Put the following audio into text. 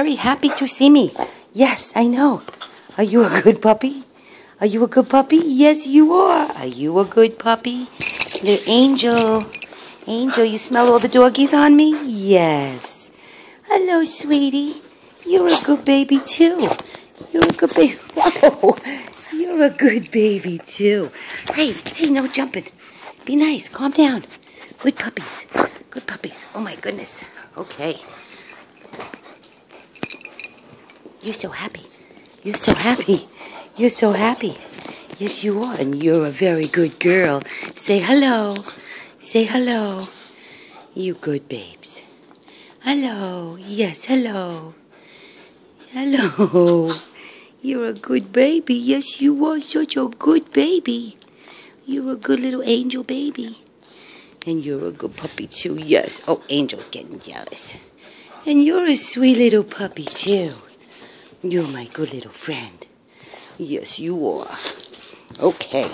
very happy to see me. Yes, I know. Are you a good puppy? Are you a good puppy? Yes, you are. Are you a good puppy? Little angel. Angel, you smell all the doggies on me? Yes. Hello, sweetie. You're a good baby, too. You're a good baby. Whoa. You're a good baby, too. Hey, hey, no jumping. Be nice. Calm down. Good puppies. Good puppies. Oh, my goodness. Okay. You're so happy. You're so happy. You're so happy. Yes, you are. And you're a very good girl. Say hello. Say hello. You good babes. Hello. Yes, hello. Hello. You're a good baby. Yes, you are such a good baby. You're a good little angel baby. And you're a good puppy, too. Yes. Oh, Angel's getting jealous. And you're a sweet little puppy, too. You're my good little friend. Yes, you are. Okay.